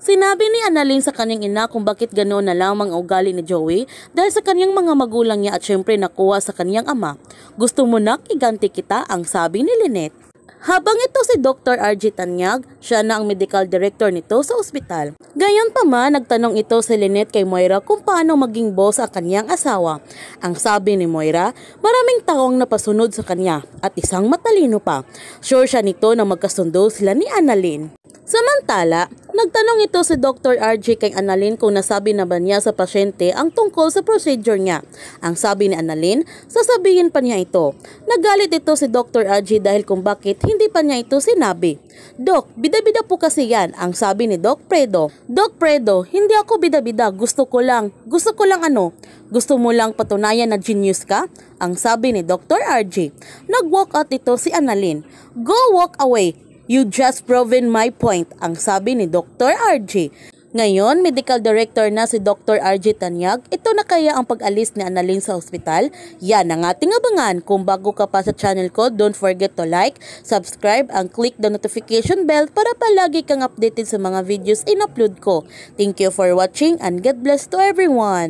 Sinabi ni Annalyn sa kanyang ina kung bakit ganoon na lang ang ugali ni Joey dahil sa kanyang mga magulang niya at syempre nakuha sa kanyang ama. Gusto mo na iganti kita ang sabi ni Lynette. Habang ito si Dr. RG Tanyag, siya na ang medical director nito sa ospital. Gayon pa man, nagtanong ito si Lynette kay Moira kung paano maging boss ang kanyang asawa. Ang sabi ni Moira, maraming taong napasunod sa kanya at isang matalino pa. Sure siya nito na magkasundo sila ni Annalyn. Samantala, nagtanong ito si Dr. RJ kay Annalyn kung nasabi na ba niya sa pasyente ang tungkol sa procedure niya. Ang sabi ni Annalyn, sasabihin pa niya ito. Nagalit ito si Dr. RJ dahil kung bakit hindi pa niya ito sinabi. Dok, bida-bida po kasi yan, ang sabi ni Doc Predo. Doc Predo, hindi ako bida-bida, gusto ko lang. Gusto ko lang ano? Gusto mo lang patunayan na genius ka? Ang sabi ni Dr. RJ. Nag-walk out ito si Annalyn. Go walk away. You just proven my point, ang sabi ni Dr. RJ. Ngayon, medical director na si Dr. RJ Tanyag, ito na kaya ang pag-alis ni Annalyn sa ospital? Yan ang ating abangan. Kung bago ka pa sa channel ko, don't forget to like, subscribe, and click the notification bell para palagi kang updated sa mga videos in-upload ko. Thank you for watching and God bless to everyone!